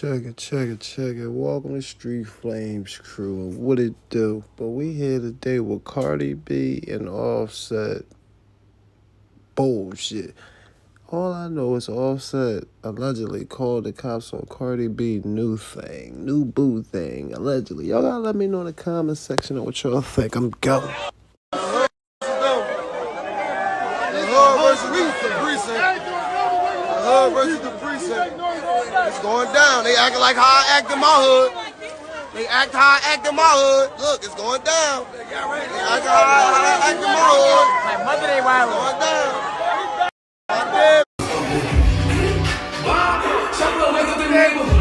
Check it, check it, check it. Welcome to Street Flames crew and what it do. But we here today with Cardi B and Offset. Bullshit. All I know is Offset allegedly called the cops on Cardi B new thing, new boo thing, allegedly. Y'all gotta let me know in the comment section of what y'all think. I'm going. Hood versus the precinct. It's going down. They acting like how I act in my hood. They act how I act in my hood. Look, it's going down. They act how I act in my hood. Like mother they wild. Going down. Did. Chocolate wake up the neighborhood.